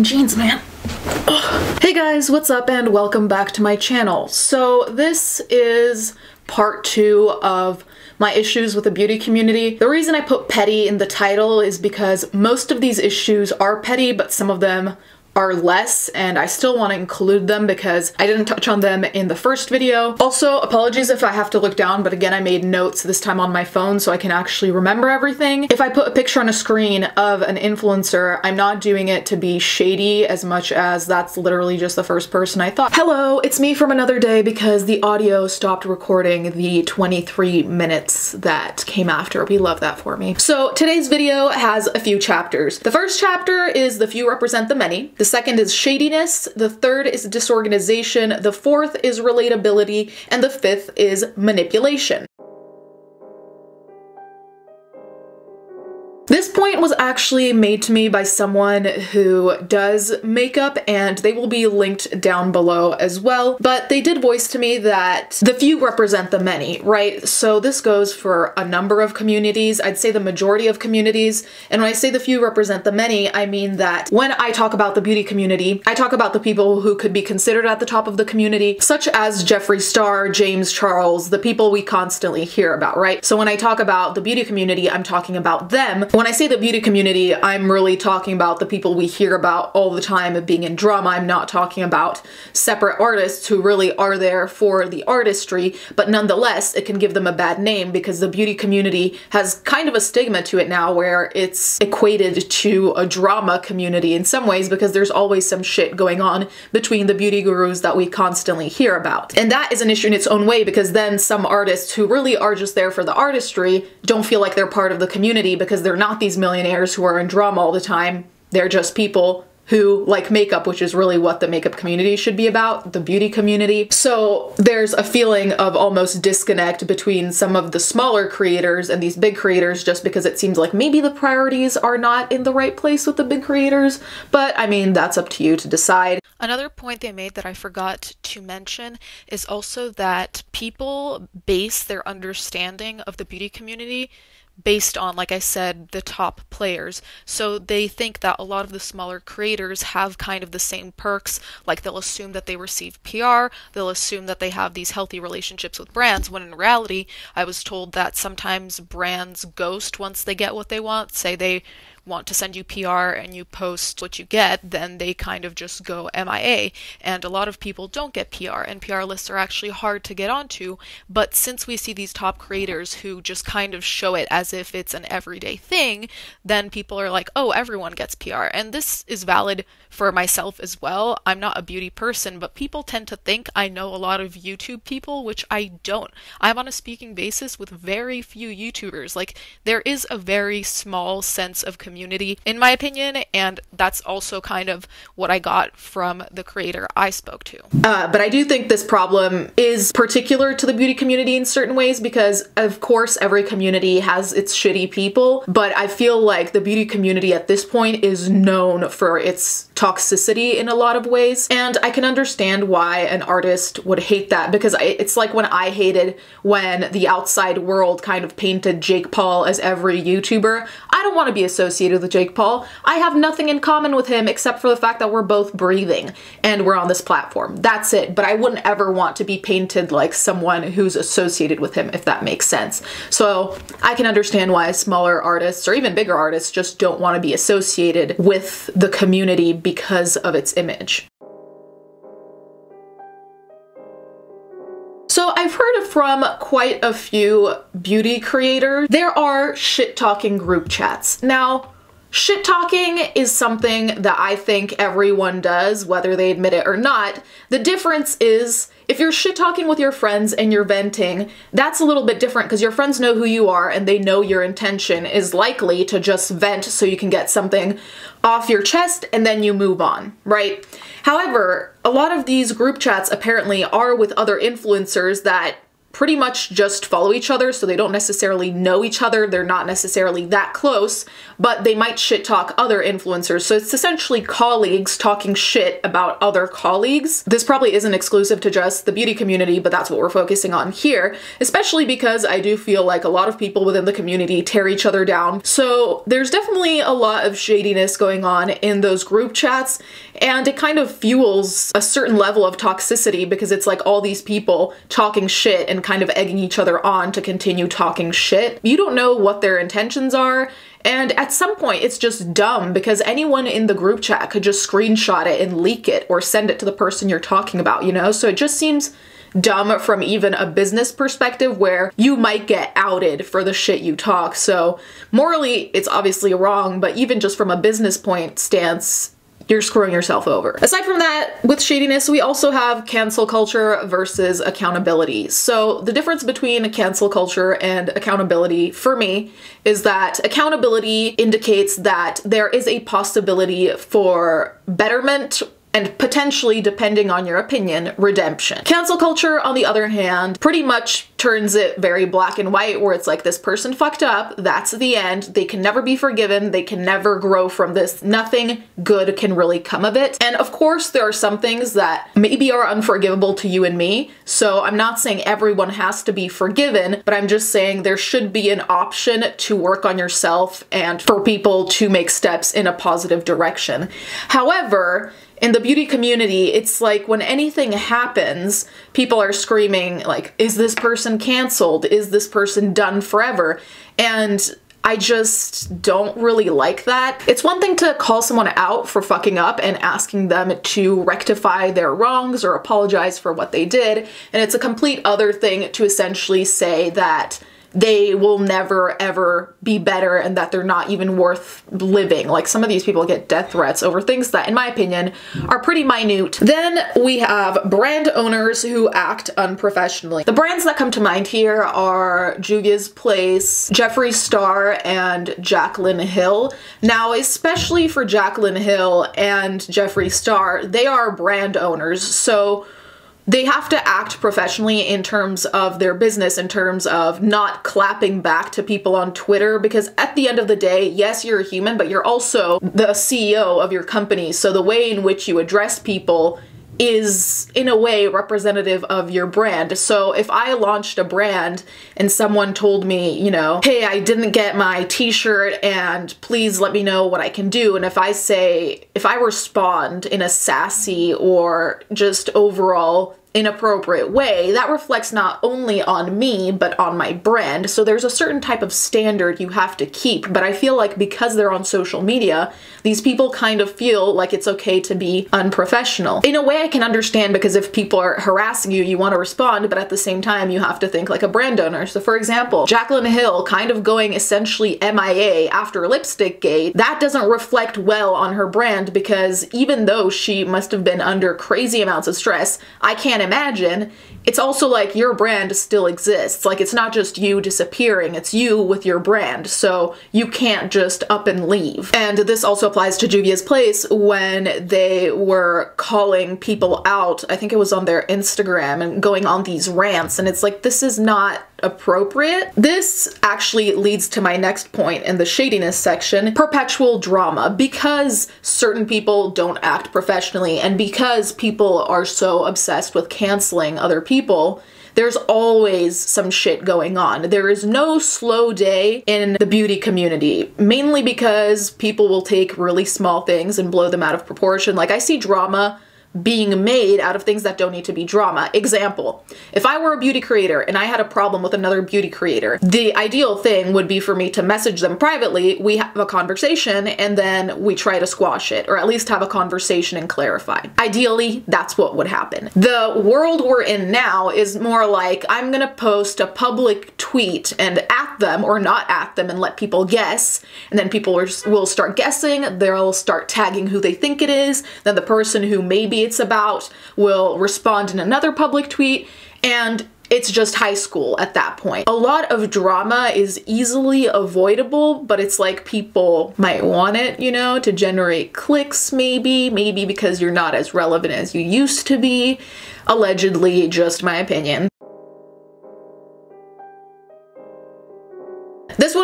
fucking jeans, man. Ugh. Hey guys, what's up and welcome back to my channel. So this is part two of my issues with the beauty community. The reason I put petty in the title is because most of these issues are petty, but some of them are less and I still want to include them because I didn't touch on them in the first video. Also, apologies if I have to look down, but again, I made notes this time on my phone so I can actually remember everything. If I put a picture on a screen of an influencer, I'm not doing it to be shady as much as that's literally just the first person I thought. Hello, it's me from another day because the audio stopped recording the 23 minutes that came after. We love that for me. So today's video has a few chapters. The first chapter is the few represent the many. The second is shadiness, the third is disorganization, the fourth is relatability, and the fifth is manipulation. This point was actually made to me by someone who does makeup and they will be linked down below as well. But they did voice to me that the few represent the many, right? So this goes for a number of communities. I'd say the majority of communities. And when I say the few represent the many, I mean that when I talk about the beauty community, I talk about the people who could be considered at the top of the community, such as Jeffree Star, James Charles, the people we constantly hear about, right? So when I talk about the beauty community, I'm talking about them when I say the beauty community, I'm really talking about the people we hear about all the time of being in drama. I'm not talking about separate artists who really are there for the artistry, but nonetheless, it can give them a bad name because the beauty community has kind of a stigma to it now where it's equated to a drama community in some ways because there's always some shit going on between the beauty gurus that we constantly hear about. And that is an issue in its own way because then some artists who really are just there for the artistry don't feel like they're part of the community because they're not these millionaires who are in drama all the time. They're just people who like makeup, which is really what the makeup community should be about, the beauty community. So there's a feeling of almost disconnect between some of the smaller creators and these big creators just because it seems like maybe the priorities are not in the right place with the big creators. But I mean, that's up to you to decide. Another point they made that I forgot to mention is also that people base their understanding of the beauty community based on, like I said, the top players. So they think that a lot of the smaller creators have kind of the same perks. Like they'll assume that they receive PR, they'll assume that they have these healthy relationships with brands, when in reality, I was told that sometimes brands ghost once they get what they want. Say they want to send you PR and you post what you get, then they kind of just go MIA. And a lot of people don't get PR, and PR lists are actually hard to get onto. But since we see these top creators who just kind of show it as if it's an everyday thing, then people are like, oh, everyone gets PR. And this is valid for myself as well. I'm not a beauty person, but people tend to think I know a lot of YouTube people, which I don't. I'm on a speaking basis with very few YouTubers. Like, there is a very small sense of community in my opinion, and that's also kind of what I got from the creator I spoke to. Uh, but I do think this problem is particular to the beauty community in certain ways because, of course, every community has its shitty people, but I feel like the beauty community at this point is known for its toxicity in a lot of ways. And I can understand why an artist would hate that because it's like when I hated when the outside world kind of painted Jake Paul as every YouTuber. I don't want to be associated associated with Jake Paul. I have nothing in common with him except for the fact that we're both breathing and we're on this platform. That's it. But I wouldn't ever want to be painted like someone who's associated with him, if that makes sense. So I can understand why smaller artists or even bigger artists just don't want to be associated with the community because of its image. So I've heard from quite a few beauty creators. There are shit talking group chats. Now, Shit talking is something that I think everyone does, whether they admit it or not. The difference is if you're shit talking with your friends and you're venting, that's a little bit different because your friends know who you are and they know your intention is likely to just vent so you can get something off your chest and then you move on, right? However, a lot of these group chats apparently are with other influencers that pretty much just follow each other, so they don't necessarily know each other, they're not necessarily that close, but they might shit talk other influencers. So it's essentially colleagues talking shit about other colleagues. This probably isn't exclusive to just the beauty community, but that's what we're focusing on here, especially because I do feel like a lot of people within the community tear each other down. So there's definitely a lot of shadiness going on in those group chats, and it kind of fuels a certain level of toxicity because it's like all these people talking shit and kind of egging each other on to continue talking shit. You don't know what their intentions are, and at some point, it's just dumb because anyone in the group chat could just screenshot it and leak it or send it to the person you're talking about, you know? So it just seems dumb from even a business perspective where you might get outed for the shit you talk. So morally, it's obviously wrong, but even just from a business point stance, you're screwing yourself over. Aside from that, with shadiness, we also have cancel culture versus accountability. So the difference between cancel culture and accountability for me is that accountability indicates that there is a possibility for betterment and potentially, depending on your opinion, redemption. Cancel culture, on the other hand, pretty much turns it very black and white where it's like this person fucked up, that's the end, they can never be forgiven, they can never grow from this, nothing good can really come of it. And of course, there are some things that maybe are unforgivable to you and me, so I'm not saying everyone has to be forgiven, but I'm just saying there should be an option to work on yourself and for people to make steps in a positive direction. However, in the beauty community, it's like when anything happens, people are screaming like, is this person canceled? Is this person done forever? And I just don't really like that. It's one thing to call someone out for fucking up and asking them to rectify their wrongs or apologize for what they did, and it's a complete other thing to essentially say that they will never ever be better and that they're not even worth living. Like some of these people get death threats over things that, in my opinion, are pretty minute. Then we have brand owners who act unprofessionally. The brands that come to mind here are Juvia's Place, Jeffree Star, and Jaclyn Hill. Now, especially for Jaclyn Hill and Jeffree Star, they are brand owners. So they have to act professionally in terms of their business, in terms of not clapping back to people on Twitter, because at the end of the day, yes, you're a human, but you're also the CEO of your company. So the way in which you address people is in a way representative of your brand. So if I launched a brand and someone told me, you know, hey, I didn't get my t-shirt and please let me know what I can do. And if I say, if I respond in a sassy or just overall inappropriate way, that reflects not only on me, but on my brand. So there's a certain type of standard you have to keep. But I feel like because they're on social media, these people kind of feel like it's okay to be unprofessional. In a way, I can understand because if people are harassing you, you want to respond, but at the same time, you have to think like a brand owner. So for example, Jaclyn Hill kind of going essentially MIA after Lipstick Gate, that doesn't reflect well on her brand because even though she must have been under crazy amounts of stress, I can't can't imagine, it's also like your brand still exists. Like it's not just you disappearing, it's you with your brand. So you can't just up and leave. And this also applies to Juvia's Place when they were calling people out. I think it was on their Instagram and going on these rants. And it's like, this is not appropriate. This actually leads to my next point in the shadiness section, perpetual drama. Because certain people don't act professionally and because people are so obsessed with canceling other people, there's always some shit going on. There is no slow day in the beauty community, mainly because people will take really small things and blow them out of proportion. Like I see drama being made out of things that don't need to be drama. Example, if I were a beauty creator and I had a problem with another beauty creator, the ideal thing would be for me to message them privately, we have a conversation, and then we try to squash it, or at least have a conversation and clarify. Ideally, that's what would happen. The world we're in now is more like I'm gonna post a public tweet and at them or not at them and let people guess, and then people will start guessing, they'll start tagging who they think it is, then the person who maybe it's about will respond in another public tweet, and it's just high school at that point. A lot of drama is easily avoidable, but it's like people might want it, you know, to generate clicks maybe, maybe because you're not as relevant as you used to be. Allegedly, just my opinion.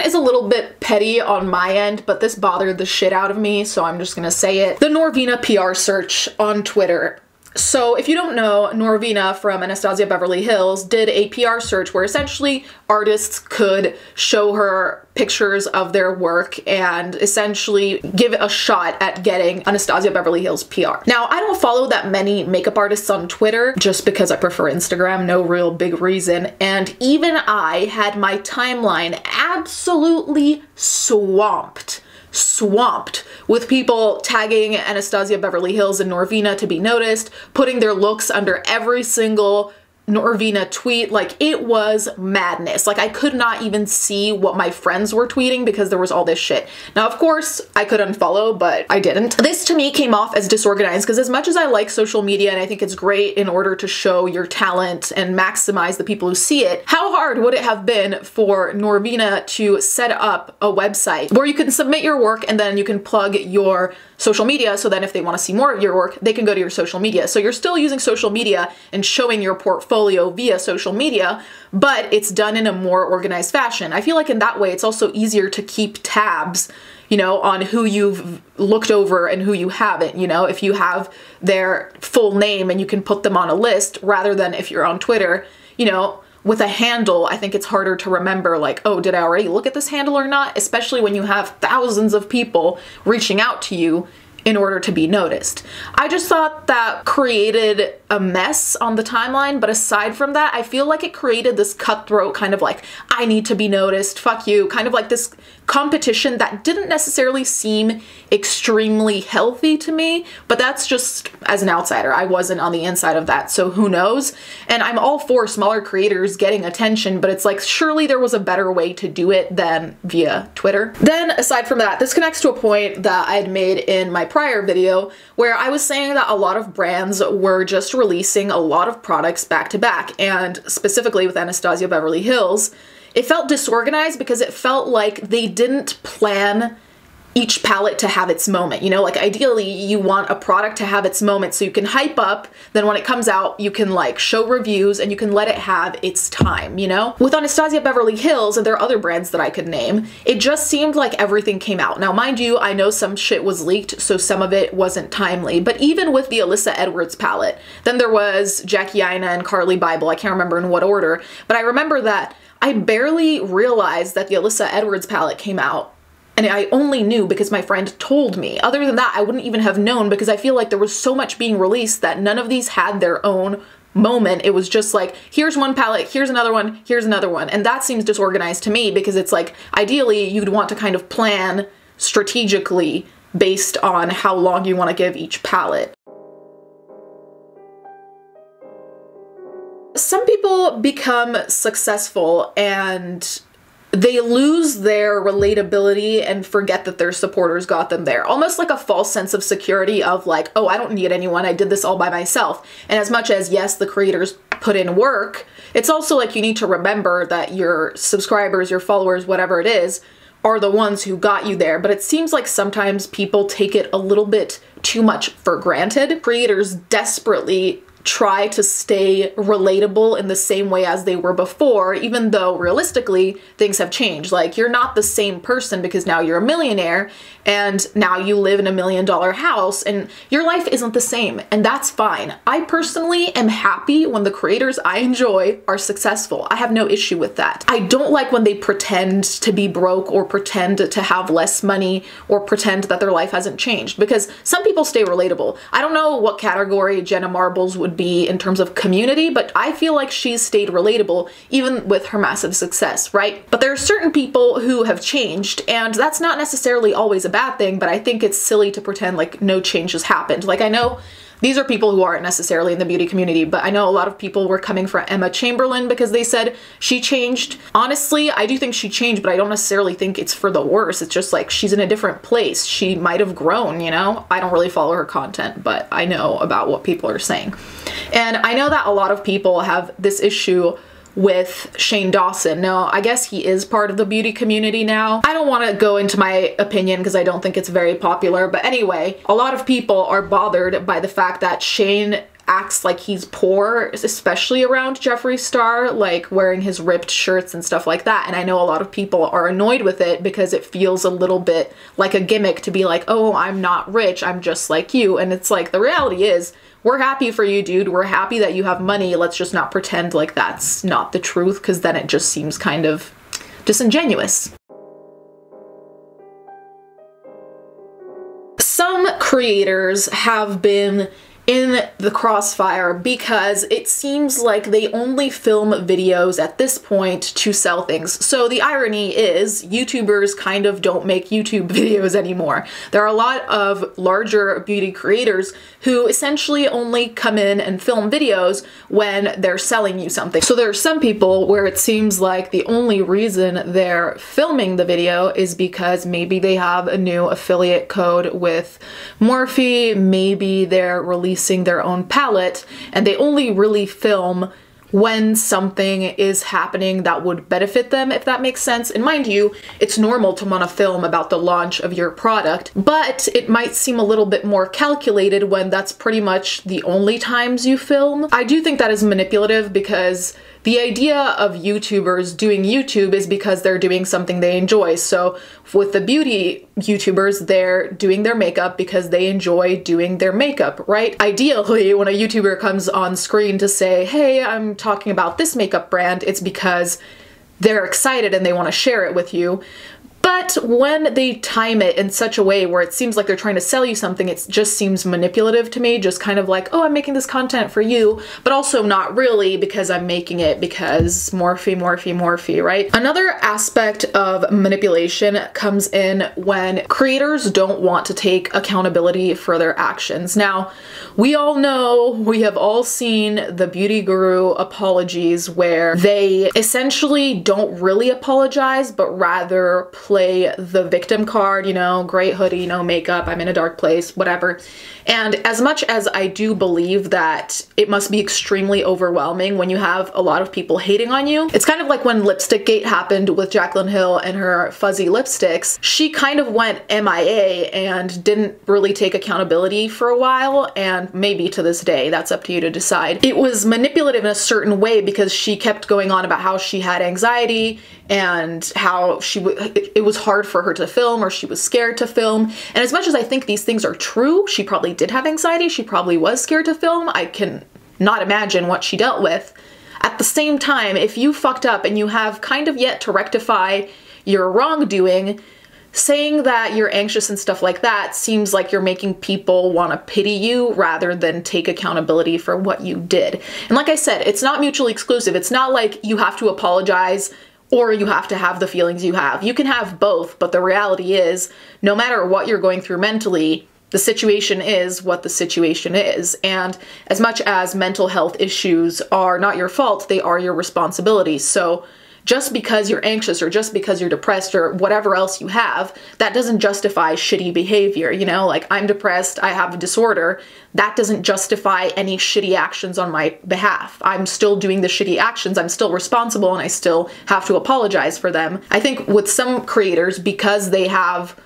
One is a little bit petty on my end, but this bothered the shit out of me, so I'm just gonna say it. The Norvina PR search on Twitter so, if you don't know, Norvina from Anastasia Beverly Hills did a PR search where essentially artists could show her pictures of their work and essentially give a shot at getting Anastasia Beverly Hills PR. Now, I don't follow that many makeup artists on Twitter just because I prefer Instagram, no real big reason. And even I had my timeline absolutely swamped swamped with people tagging Anastasia Beverly Hills and Norvina to be noticed, putting their looks under every single Norvina tweet. Like it was madness. Like I could not even see what my friends were tweeting because there was all this shit. Now, of course, I could unfollow, but I didn't. This to me came off as disorganized because as much as I like social media and I think it's great in order to show your talent and maximize the people who see it, how hard would it have been for Norvina to set up a website where you can submit your work and then you can plug your social media so then if they want to see more of your work, they can go to your social media. So you're still using social media and showing your portfolio via social media, but it's done in a more organized fashion. I feel like in that way, it's also easier to keep tabs you know, on who you've looked over and who you haven't, you know, if you have their full name and you can put them on a list rather than if you're on Twitter, you know, with a handle, I think it's harder to remember, like, oh, did I already look at this handle or not? Especially when you have thousands of people reaching out to you in order to be noticed. I just thought that created a mess on the timeline, but aside from that, I feel like it created this cutthroat kind of like, I need to be noticed, fuck you, kind of like this competition that didn't necessarily seem extremely healthy to me, but that's just as an outsider. I wasn't on the inside of that, so who knows? And I'm all for smaller creators getting attention, but it's like surely there was a better way to do it than via Twitter. Then aside from that, this connects to a point that I had made in my prior video where I was saying that a lot of brands were just releasing a lot of products back to back, and specifically with Anastasia Beverly Hills, it felt disorganized because it felt like they didn't plan each palette to have its moment. You know, like ideally you want a product to have its moment so you can hype up, then when it comes out, you can like show reviews and you can let it have its time, you know? With Anastasia Beverly Hills, and there are other brands that I could name, it just seemed like everything came out. Now, mind you, I know some shit was leaked, so some of it wasn't timely, but even with the Alyssa Edwards palette, then there was Jackie Aina and Carli Bybel, I can't remember in what order, but I remember that I barely realized that the Alyssa Edwards palette came out and I only knew because my friend told me. Other than that, I wouldn't even have known because I feel like there was so much being released that none of these had their own moment. It was just like, here's one palette, here's another one, here's another one. And that seems disorganized to me because it's like, ideally, you'd want to kind of plan strategically based on how long you want to give each palette. some people become successful and they lose their relatability and forget that their supporters got them there. Almost like a false sense of security of like, oh, I don't need anyone. I did this all by myself. And as much as, yes, the creators put in work, it's also like you need to remember that your subscribers, your followers, whatever it is, are the ones who got you there. But it seems like sometimes people take it a little bit too much for granted. Creators desperately try to stay relatable in the same way as they were before, even though realistically things have changed. Like, you're not the same person because now you're a millionaire and now you live in a million dollar house and your life isn't the same, and that's fine. I personally am happy when the creators I enjoy are successful. I have no issue with that. I don't like when they pretend to be broke or pretend to have less money or pretend that their life hasn't changed because some people stay relatable. I don't know what category Jenna Marbles would be in terms of community, but I feel like she's stayed relatable even with her massive success, right? But there are certain people who have changed, and that's not necessarily always a bad thing, but I think it's silly to pretend like no change has happened. Like, I know these are people who aren't necessarily in the beauty community, but I know a lot of people were coming for Emma Chamberlain because they said she changed. Honestly, I do think she changed, but I don't necessarily think it's for the worse. It's just like she's in a different place. She might have grown, you know? I don't really follow her content, but I know about what people are saying. And I know that a lot of people have this issue with Shane Dawson. Now, I guess he is part of the beauty community now. I don't want to go into my opinion because I don't think it's very popular, but anyway, a lot of people are bothered by the fact that Shane acts like he's poor, especially around Jeffree Star, like wearing his ripped shirts and stuff like that. And I know a lot of people are annoyed with it because it feels a little bit like a gimmick to be like, oh, I'm not rich, I'm just like you. And it's like, the reality is, we're happy for you, dude. We're happy that you have money. Let's just not pretend like that's not the truth because then it just seems kind of disingenuous. Some creators have been in the crossfire because it seems like they only film videos at this point to sell things. So the irony is YouTubers kind of don't make YouTube videos anymore. There are a lot of larger beauty creators who essentially only come in and film videos when they're selling you something. So there are some people where it seems like the only reason they're filming the video is because maybe they have a new affiliate code with Morphe, maybe they're releasing releasing their own palette and they only really film when something is happening that would benefit them, if that makes sense. And mind you, it's normal to want to film about the launch of your product, but it might seem a little bit more calculated when that's pretty much the only times you film. I do think that is manipulative because the idea of YouTubers doing YouTube is because they're doing something they enjoy. So with the beauty YouTubers, they're doing their makeup because they enjoy doing their makeup, right? Ideally, when a YouTuber comes on screen to say, hey, I'm talking about this makeup brand, it's because they're excited and they want to share it with you. But when they time it in such a way where it seems like they're trying to sell you something, it just seems manipulative to me, just kind of like, oh, I'm making this content for you, but also not really because I'm making it because Morphe, Morphe, Morphe, right? Another aspect of manipulation comes in when creators don't want to take accountability for their actions. Now, we all know, we have all seen the beauty guru apologies where they essentially don't really apologize, but rather play the victim card, you know, great hoodie, no makeup, I'm in a dark place, whatever. And as much as I do believe that it must be extremely overwhelming when you have a lot of people hating on you, it's kind of like when Lipstick Gate happened with Jaclyn Hill and her fuzzy lipsticks. She kind of went MIA and didn't really take accountability for a while, and maybe to this day, that's up to you to decide. It was manipulative in a certain way because she kept going on about how she had anxiety and how she it was hard for her to film or she was scared to film. And as much as I think these things are true, she probably did have anxiety, she probably was scared to film. I can not imagine what she dealt with. At the same time, if you fucked up and you have kind of yet to rectify your wrongdoing, saying that you're anxious and stuff like that seems like you're making people want to pity you rather than take accountability for what you did. And like I said, it's not mutually exclusive. It's not like you have to apologize or you have to have the feelings you have. You can have both, but the reality is, no matter what you're going through mentally, the situation is what the situation is. And as much as mental health issues are not your fault, they are your responsibility. So just because you're anxious or just because you're depressed or whatever else you have, that doesn't justify shitty behavior. You know, like I'm depressed, I have a disorder. That doesn't justify any shitty actions on my behalf. I'm still doing the shitty actions, I'm still responsible, and I still have to apologize for them. I think with some creators, because they have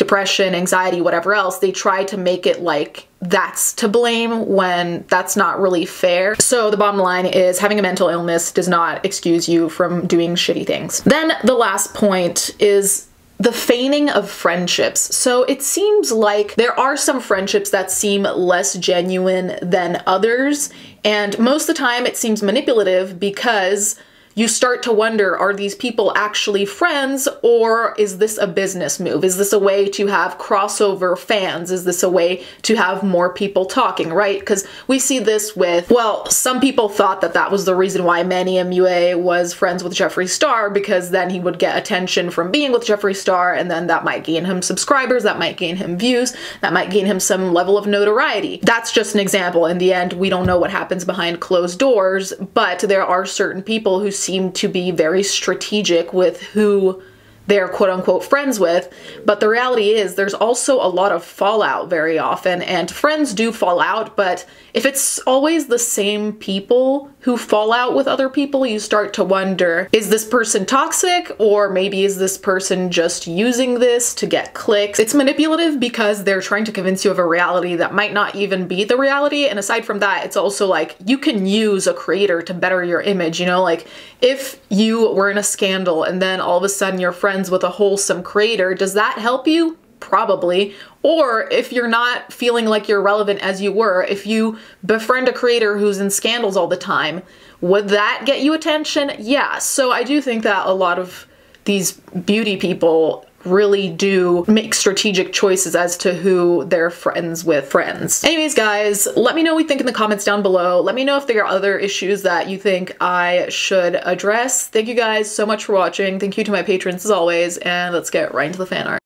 depression, anxiety, whatever else, they try to make it like that's to blame when that's not really fair. So the bottom line is having a mental illness does not excuse you from doing shitty things. Then the last point is the feigning of friendships. So it seems like there are some friendships that seem less genuine than others, and most of the time it seems manipulative because you start to wonder are these people actually friends or is this a business move? Is this a way to have crossover fans? Is this a way to have more people talking, right? Because we see this with, well, some people thought that that was the reason why Manny MUA was friends with Jeffree Star because then he would get attention from being with Jeffree Star and then that might gain him subscribers, that might gain him views, that might gain him some level of notoriety. That's just an example. In the end, we don't know what happens behind closed doors, but there are certain people who seem to be very strategic with who they're quote unquote friends with. But the reality is, there's also a lot of fallout very often, and friends do fall out. But if it's always the same people who fall out with other people, you start to wonder is this person toxic, or maybe is this person just using this to get clicks? It's manipulative because they're trying to convince you of a reality that might not even be the reality. And aside from that, it's also like you can use a creator to better your image, you know? Like if you were in a scandal and then all of a sudden your friend friends with a wholesome creator, does that help you? Probably. Or if you're not feeling like you're relevant as you were, if you befriend a creator who's in scandals all the time, would that get you attention? Yeah. So I do think that a lot of these beauty people really do make strategic choices as to who they're friends with friends. Anyways, guys, let me know what you think in the comments down below. Let me know if there are other issues that you think I should address. Thank you guys so much for watching. Thank you to my patrons as always, and let's get right into the fan art.